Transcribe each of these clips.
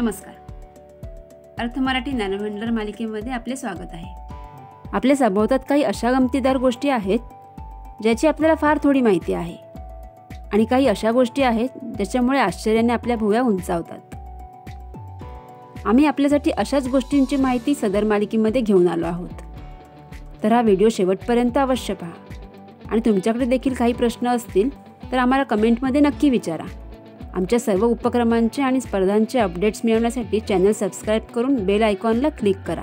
नमस्कार. अर्थ मराठी ज्ञानभंडार मालिकेमध्ये आपले स्वागत आहे. आपल्या सभोवतात काही अशा गमतीदार गोष्टी आहेत ज्याची आपल्याला फार थोडी माहिती आहे. आणि काही अशा गोष्टी आहेत ज्याच्यामुळे आश्चर्याने आपल्या भुव्या उंचावतात. आम्ही आपल्यासाठी अशाच गोष्टींची माहिती सदर मालिकेमध्ये घेऊन आलो आहोत. तर हा व्हिडिओ शेवटपर्यंत अवश्य पहा. आणि तुमच्याकडे देखील काही प्रश्न असतील तर आम्हाला कमेंटमध्ये नक्की विचारा. आमच्या सर्व उपक्रमांचे आणि स्पर्धांचे अपडेट्स मिळवण्यासाठी चॅनल सबस्क्राईब करून बेल आयकॉनला क्लिक करा.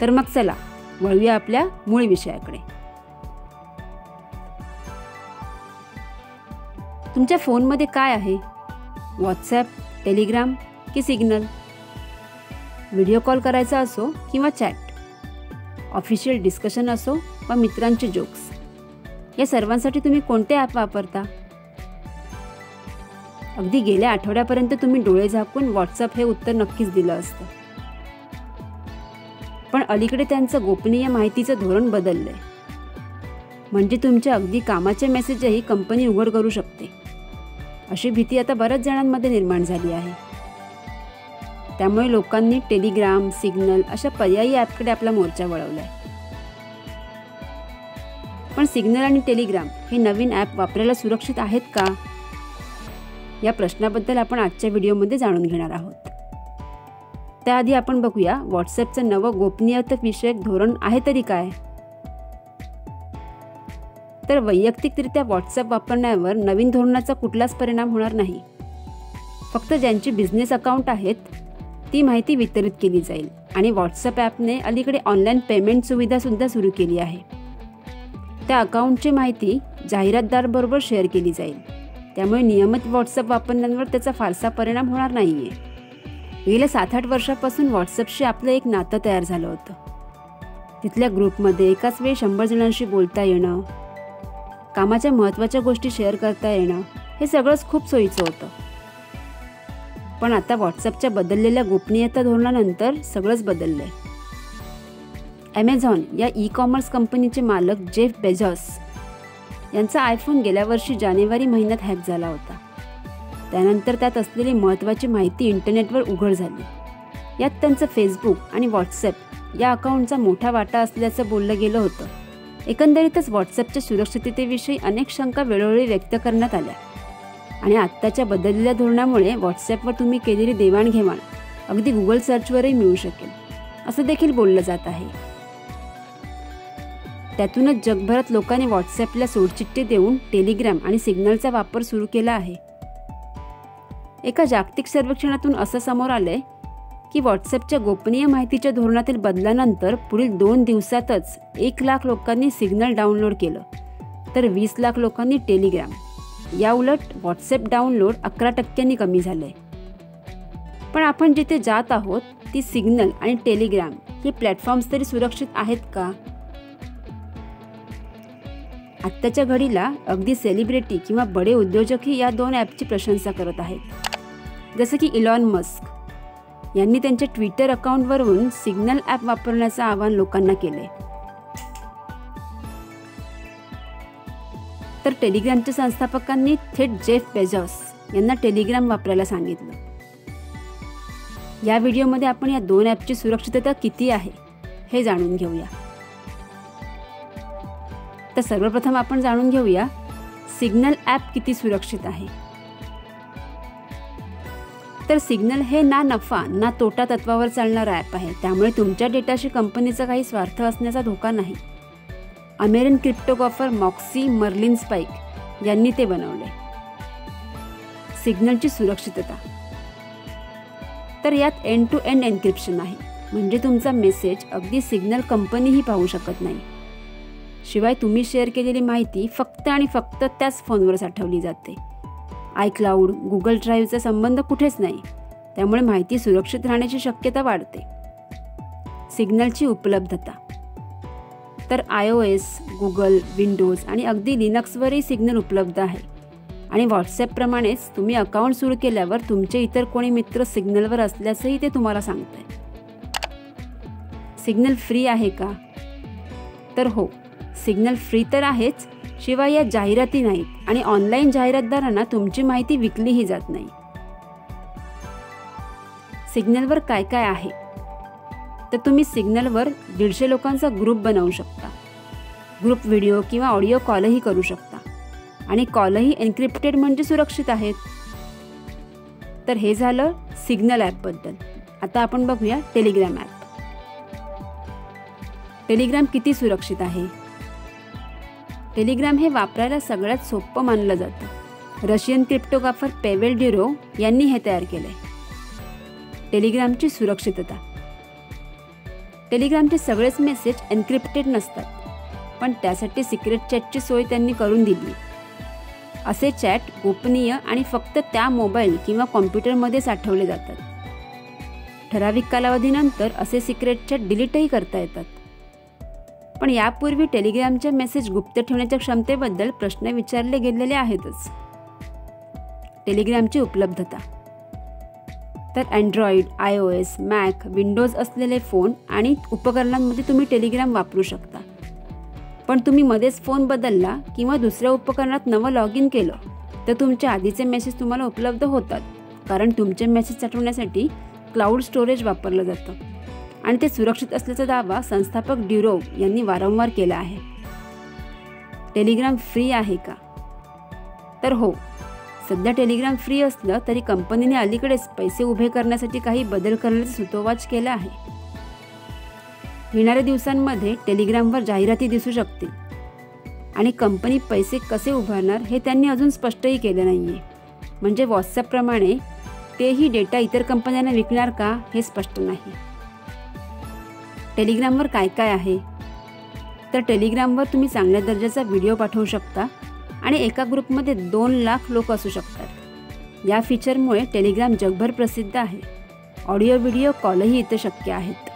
तर मग चला वळूया आपल्या मूळ विषयाकडे. तुमच्या फोनमध्ये काय आहे? व्हॉट्सॲप टेलिग्राम की सिग्नल? व्हिडिओ कॉल करायचा असो किंवा चॅट? ऑफिशियल डिस्कशन असो वा मित्रांचे जोक्स? या सर्वांसाठी तुम्ही कोणते ॲप वापरता? अगदी गेल्या आठवड्यापर्यंत तुम्ही डोळे झाकून व्हॉट्सअप हे उत्तर नक्कीच दिलं असतं. पण अलीकडे त्यांचं गोपनीय माहितीचं धोरण बदललंय. म्हणजे तुमच्या अगदी कामाचे मेसेजही कंपनी उघड करू शकते. अशी भीती आता बऱ्याच जणांमध्ये निर्माण झाली आहे. त्यामुळे लोकांनी टेलिग्राम सिग्नल अशा पर्यायी ॲपकडे आपला मोर्चा वळवलाय. पण सिग्नल आणि टेलिग्राम हे नवीन ॲप वापरायला सुरक्षित आहेत का? या प्रश्नाबद्दल आपण आजच्या व्हिडिओमध्ये जाणून घेणार आहोत. त्याआधी आपण बघूया व्हॉट्सॲपचं नवं गोपनीयता विषयक धोरण आहे तरी काय? तर वैयक्तिकरित्या व्हॉट्सॲप वापरण्यावर नवीन धोरणाचा कुठलाच परिणाम होणार नाही. फक्त ज्यांची बिझनेस अकाउंट आहेत ती माहिती वितरित केली जाईल आणि व्हॉट्सअप ॲपने अलीकडे ऑनलाईन पेमेंट सुविधासुद्धा सुरू केली आहे. त्या अकाउंटची माहिती जाहिरातदारबरोबर शेअर केली जाईल. त्यामुळे नियमित व्हॉट्सअप वापरण्यांवर त्याचा फारसा परिणाम होणार नाही आहे गेल्या सात आठ वर्षापासून व्हॉट्सअपशी आपलं एक नातं तयार झालं होतं. तिथल्या ग्रुपमध्ये एकाच वेळी शंभर जणांशी बोलता येणं कामाच्या महत्त्वाच्या गोष्टी शेअर करता येणं हे सगळंच खूप सोयीचं होतं. पण आता व्हॉट्सअपच्या बदललेल्या गोपनीयता धोरणानंतर सगळंच बदललं आहे ॲमेझॉन या ई कॉमर्स कंपनीचे मालक जेफ बेझॉस यांचा आयफोन गेल्या वर्षी जानेवारी महिन्यात हॅक झाला होता. त्यानंतर त्यात असलेली महत्त्वाची माहिती इंटरनेटवर उघड झाली. यात त्यांचं फेसबुक आणि व्हॉट्सॲप या अकाउंटचा मोठा वाटा असल्याचं बोललं गेलं होतं. एकंदरीतच व्हॉट्सॲपच्या सुरक्षिततेविषयी अनेक शंका वेळोवेळी व्यक्त करण्यात आल्या. आणि आत्ताच्या बदललेल्या धोरणामुळे व्हॉट्सॲपवर तुम्ही केलेली देवाणघेवाण अगदी गुगल सर्चवरही मिळू शकेल असं देखील बोललं जात आहे. त्यातूनच जगभरात लोकांनी व्हॉट्सॲपला सोडचिठ्ठे देऊन टेलिग्राम आणि सिग्नलचा वापर सुरू केला आहे. एका जागतिक सर्वेक्षणातून असं समोर आलंय की व्हॉट्सॲपच्या गोपनीय माहितीच्या धोरणातील बदलानंतर पुढील दोन दिवसातच एक लाख लोकांनी सिग्नल डाउनलोड केलं तर वीस लाख लोकांनी टेलिग्राम. या उलट व्हॉट्सॲप डाउनलोड अकरा टक्क्यांनी कमी झालंय. पण आपण जिथे जात आहोत ती सिग्नल आणि टेलिग्राम हे प्लॅटफॉर्म्स तरी सुरक्षित आहेत का? आत्ताच्या घडीला अगदी सेलिब्रिटी किंवा बडे उद्योजकही या दोन ॲपची प्रशंसा करत आहेत. जसं की इलॉन मस्क यांनी त्यांच्या ट्विटर अकाउंटवरून सिग्नल ॲप वापरण्याचं आवाहन लोकांना केले तर टेलिग्रामच्या संस्थापकांनी थेट जेफ बेझॉस यांना टेलिग्राम वापरायला सांगितलं. या व्हिडिओमध्ये आपण या दोन ॲपची सुरक्षितता किती आहे हे जाणून घेऊया. तर सर्वप्रथम आपण जाणून घेऊया सिग्नल ॲप किती सुरक्षित आहे. तर सिग्नल हे ना नफा ना तोटा तत्वावर चालणारं ॲप आहे. त्यामुळे तुमच्या डेटाशी कंपनीचा काही स्वार्थ असण्याचा धोका नाही. American cryptographer Moxie Marlinspike यांनी ते बनवले. सिग्नलची सुरक्षितता. तर यात एंड टू एंड एन्क्रिप्शन आहे. म्हणजे तुमचा मेसेज अगदी सिग्नल कंपनीही पाहू शकत नाही. शिवाय तुम्ही शेअर केलेली माहिती फक्त आणि फक्त त्याच फोनवर साठवली जाते. आयक्लाऊड गुगल ड्राईव्हचा संबंध कुठेच नाही. त्यामुळे माहिती सुरक्षित राहण्याची शक्यता वाढते. सिग्नलची उपलब्धता. तर I O S Google Windows आणि अगदी लिनक्सवरही सिग्नल उपलब्ध आहे. आणि व्हॉट्सॲपप्रमाणेच तुम्ही अकाउंट सुरू केल्यावर तुमचे इतर कोणी मित्र सिग्नलवर असल्याचंही ते तुम्हाला सांगतंय. सिग्नल फ्री आहे का? तर हो. सिग्नल फ्री तर आहेच शिवाय या जाहिराती नाहीत आणि ऑनलाईन जाहिरातदारांना तुमची माहिती विकलीही जात नाही. सिग्नलवर काय काय आहे? तर तुम्ही सिग्नलवर दीडशे लोकांचा ग्रुप बनवू शकता. ग्रुप व्हिडिओ किंवा ऑडिओ कॉलही करू शकता. आणि कॉलही एन्क्रिप्टेड म्हणजे सुरक्षित आहेत. तर हे झालं सिग्नल ॲपबद्दल आता आपण बघूया टेलिग्राम ॲप. टेलिग्राम किती सुरक्षित आहे? टेलिग्राम हे वापरायला सगळ्यात सोपं मानलं जातं. रशियन क्रिप्टोग्राफर पेवेल डिरो यांनी हे तयार केलं आहे टेलिग्रामची सुरक्षितता. टेलिग्रामचे सगळेच मेसेज एन्क्रिप्टेड नसतात पण त्यासाठी सिक्रेट चॅटची सोय त्यांनी करून दिली. असे चॅट गोपनीय आणि फक्त त्या मोबाईल किंवा कॉम्प्युटरमध्ये साठवले जातात. ठराविक कालावधीनंतर असे सिक्रेट चॅट डिलीटही करता येतात. पण यापूर्वी टेलिग्रामचे मेसेज गुप्त ठेवण्याच्या क्षमतेबद्दल प्रश्न विचारले गेलेले आहेतच. टेलिग्रामची उपलब्धता. तर Android I O S Mac Windows असलेले फोन आणि उपकरणांमध्ये तुम्ही टेलिग्राम वापरू शकता. पण तुम्ही मध्येच फोन बदलला किंवा दुसऱ्या उपकरणात नवं लॉग इन केलं तर तुमचे आधीचे मेसेज तुम्हाला उपलब्ध होतात कारण तुमचे मेसेज साठवण्यासाठी क्लाउड स्टोरेज वापरलं जातं. आणि ते सुरक्षित असल्याचा दावा संस्थापक ड्युरोव यांनी वारंवार केला आहे. टेलिग्राम फ्री आहे का? तर हो. सध्या टेलिग्राम फ्री असलं तरी कंपनीने अलीकडेच पैसे उभे करण्यासाठी काही बदल करण्याचा सुतोवाच केला आहे. येणाऱ्या दिवसांमध्ये टेलिग्रामवर जाहिराती दिसू शकतील. आणि कंपनी पैसे कसे उभारणार हे त्यांनी अजून स्पष्टही केलं नाही आहे म्हणजे व्हॉट्सॲपप्रमाणे तेही डेटा इतर कंपन्यांना विकणार का हे स्पष्ट नाही. टेलिग्रामवर काय काय आहे? तर टेलिग्रामवर तुम्ही चांगल्या दर्जाचा व्हिडिओ पाठवू शकता आणि एका ग्रुपमध्ये दोन लाख लोक असू शकतात. या फीचरमुळे टेलिग्राम जगभर प्रसिद्ध आहे. ऑडिओ व्हिडिओ कॉलही इथं शक्य आहेत.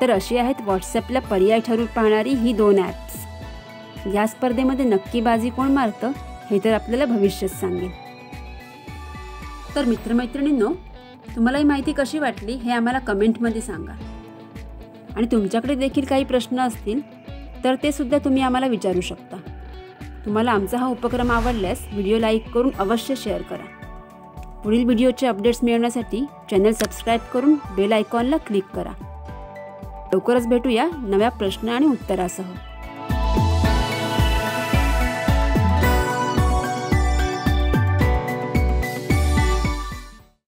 तर अशी आहेत व्हॉट्सॲपला पर्याय ठरू पाहणारी ही दोन ॲप्स या स्पर्धेमध्ये नक्की बाजी कोण मारतं हे तर आपल्याला भविष्यच सांगेल तर मित्रमैत्रिणींनो तुम्हाला ही माहिती कशी वाटली हे आम्हाला कमेंटमध्ये सांगा. आणि तुमच्याकडे देखील काही प्रश्न असतील तर ते सुद्धा तुम्ही आम्हाला विचारू शकता. तुम्हाला आमचा हा उपक्रम आवडल्यास व्हिडिओ लाईक करून अवश्य शेअर करा. पुढील व्हिडिओचे अपडेट्स मिळवण्यासाठी चॅनल सबस्क्राईब करून बेल आयकॉनला क्लिक करा. लवकरच भेटूया नव्या प्रश्न आणि उत्तरासह.